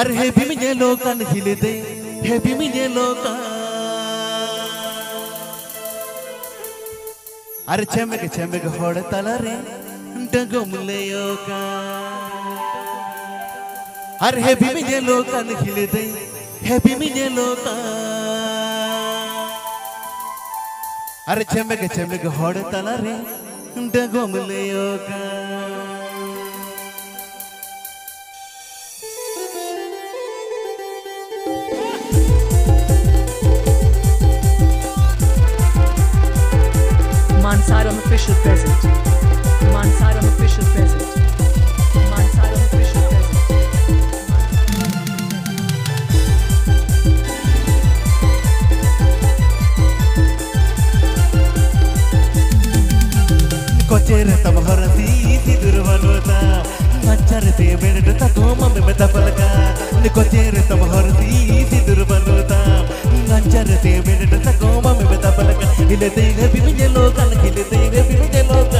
अरे हे भी मुझे लोकन हिल दे हे भी मुझे लोका अरे चमक चमक होड़ तला रे डगम ले अरे हे भी मुझे लोकन हिल दे हे भी मुझे लोका अरे चमक चमक होड़ रे डगम ले योका Mansaram official present. Mansaram official present. చేరతం వరసి తిదురువనుత మంచరతే మెరడుత తోమమెమ తపలక Nicco చేరతం వరసి తిదురువనుత మంచరతే మెరడుత తోమమెమ తపలక ఇలతే గబిమిజ లోకన కిలతే గబిమిజ లోక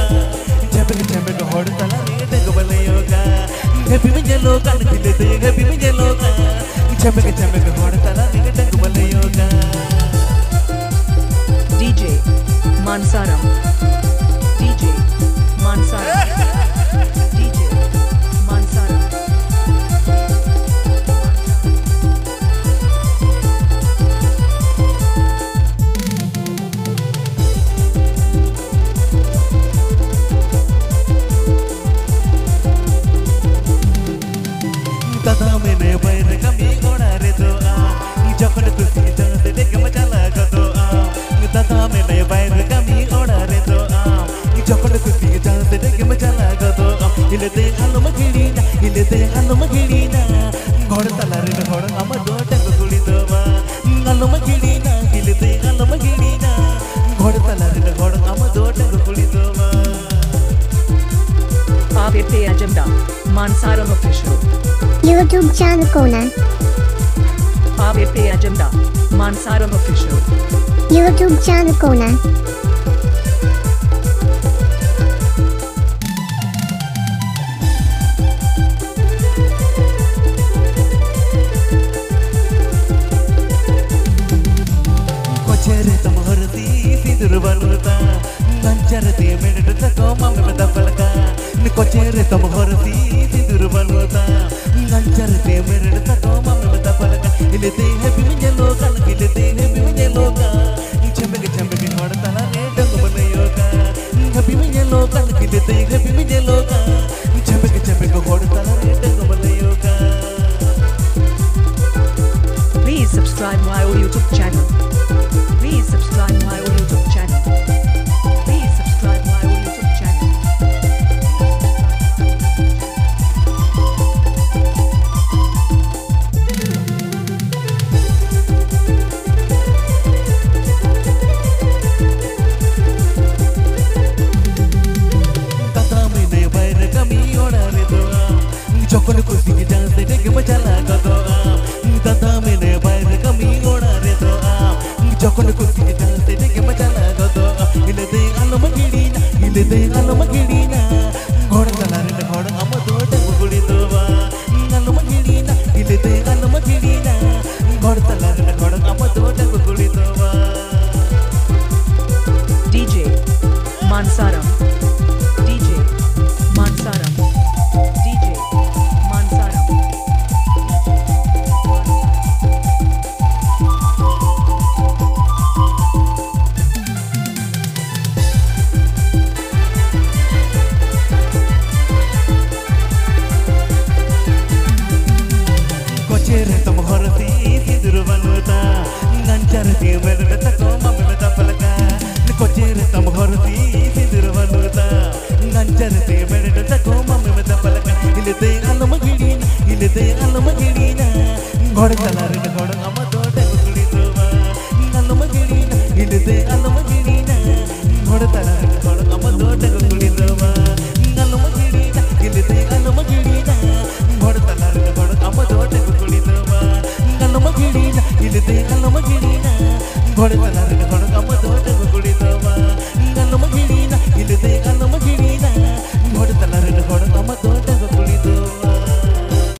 జబె జబె హొడతల నీట గబల యోగ గబిమిజ లోకన కిలతే గబిమిజ లోక చమక చమక హొడతల నీట గబల యోగ DJ Mansaram Mantar. ಇಲ್ಲದೆ ಹಣ್ಣು ಮಗಿಳಿನ ಇಲ್ಲದೆ ಹಣ್ಣು ಮಗಿಳಿನ ಗೊಡತನ ರಿಡ ಹೊಡ ನಮ್ಮ ದೊಡ್ಡ ಕುಳಿದವ ಹಣ್ಣು ಮಗಿಳಿನ ಇಲ್ಲದೆ ಹಣ್ಣು ಮಗಿಳಿನ ಗೊಡತನ ರಿಡ ಹೊಡ ನಮ್ಮ ದೊಡ್ಡ ಕುಳಿದವ ಆವೃತ್ತಿ ಅಜೆಂಡಾ ಮಾನ್ಸಾರಂ ಅಫಿಷಿಯಲ್ ಯೂಟ್ಯೂಬ್ ಚಾನಲ್ ಕೋನಾ ಆವೃತ್ತಿ ಅಜೆಂಡಾ ಮಾನ್ಸಾರಂ ಅಫಿಷಿಯಲ್ ಯೂಟ್ಯೂಬ್ ಚಾನಲ್ ಕೋನಾ ತಮ ಹೊರಸಿ ಸಿದುರು ಬಲುತ ನಂಚರತೆ ಮೆಡಡು ತಗೋ ಮಮ್ಮೆ ಮದ ಫಲಕ ಕೊಚ್ಚರೆ ತಮ ಹೊರಸಿ ಸಿದುರು ಬಲುತ ನಂಚರತೆ ಮೆಡಡು ತಗೋ ಮಮ್ಮೆ ಮದ ಫಲಕ ಇಲ್ಲಿ ದೇಹ ಬಿಮಿಜೆ ಲೋಕ ಇಲ್ಲಿ ದೇಹ ಬಿಮಿಜೆ ಲೋಕ ಚಂಬಗೆ ಚಂಬಗೆ ಹೊಡತಲ ರೇಟಂಗು ಬನ ಯೋಗ ಬಿಮಿಜೆ ಲೋಕ ಇಲ್ಲಿ ದೇಹ ಬಿಮಿಜೆ ಲೋಕ ಚಂಬಗೆ ಚಂಬಗೆ ಹೊಡತಲ ರೇಟಂಗು ಬನ ಯೋಗ Please subscribe my YouTube channel. Please subscribe my যখন কুস্তি জানতে ডেকে মজানা গত। ইলে দে আলো মগিড়ি না ইলে দে আলো মগিড়ি না ঘোড় চালার ঘোড় আমা দোটে গুগুড়ি দোবা আলো মগিড়ি না ইলে দে আলো মগিড়ি না ঘোড় চালার ঘোড় আমা দোটে গুগুড়ি দোবা DJ කොචිරත මොහොරදී සිදුරවනුතා නංචරතේ වැඩට කෝමම මෙත පලක ඉලතේ අන්නම ගිඩීන ඉලතේ අන්නම ගිඩීන ගොඩතලරට ගොඩ අම තෝට කුලිතවා අන්නම ගිඩීන ඉලතේ අන්නම ගිඩීන ගොඩතලරට ගොඩ අම තෝට කුලිතවා අන්නම ගිඩීන ඉලතේ අන්නම ගිඩීන ගොඩතලරට ගොඩ අම තෝට කුලිතවා අන්නම ගිඩීන ඉලතේ අන්නම ගිඩීන ගොඩතලරට ගොඩ අම